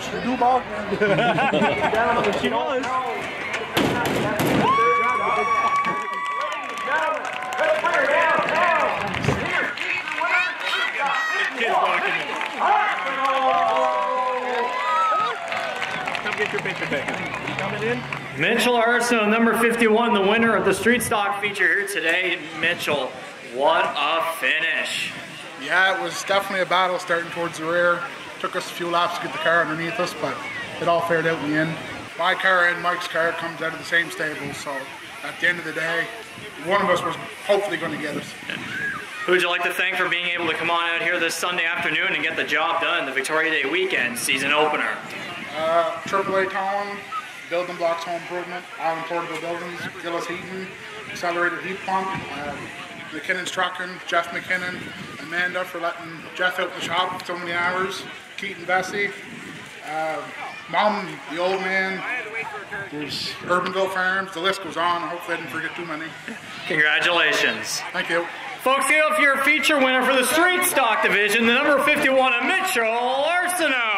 cue ball? she was. Kid's walking in. Come get your picture back. Coming in? Mitchell Arsenault, number 51, the winner of the Street Stock feature here today. Mitchell, what a finish. Yeah, it was definitely a battle starting towards the rear. Took us a few laps to get the car underneath us, but it all fared out in the end. My car and Mike's car comes out of the same stable, so at the end of the day, one of us was hopefully going to get us. Who would you like to thank for being able to come on out here this Sunday afternoon and get the job done, the Victoria Day weekend season opener? Uh, AAA Towing, Building Blocks Home Improvement, Island Portable Buildings, Gillis Heating, Accelerated Heat Pump, uh, McKinnon's Trucking, Jeff McKinnon, Amanda for letting Jeff out the shop for so many hours, Keaton Vesey, uh, Mom, the old man, there's Urbainville Farms, the list goes on. Hopefully I didn't forget too many. Congratulations. Thank you. Folks, if you're a feature winner for the Street Stock Division, the number 51 of Mitchell Arsenault.